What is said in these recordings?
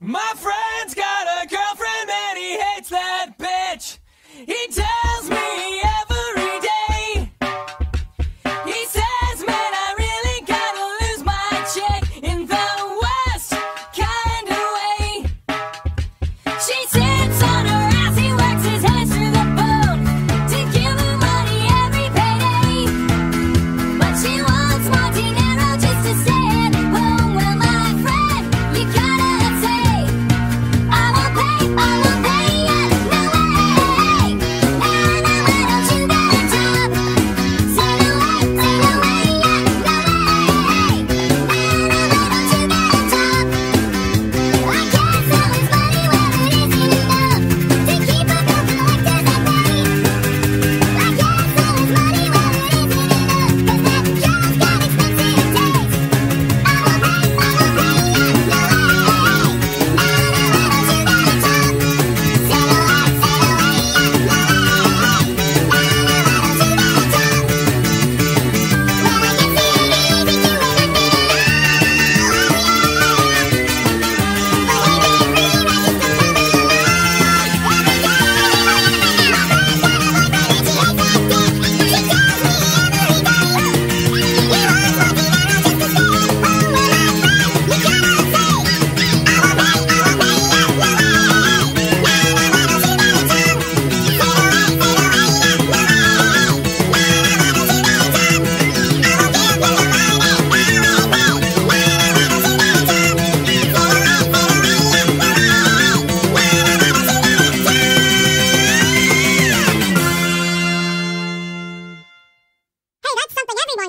My friend's got a girlfriend and he hates that bitch. He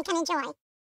can enjoy.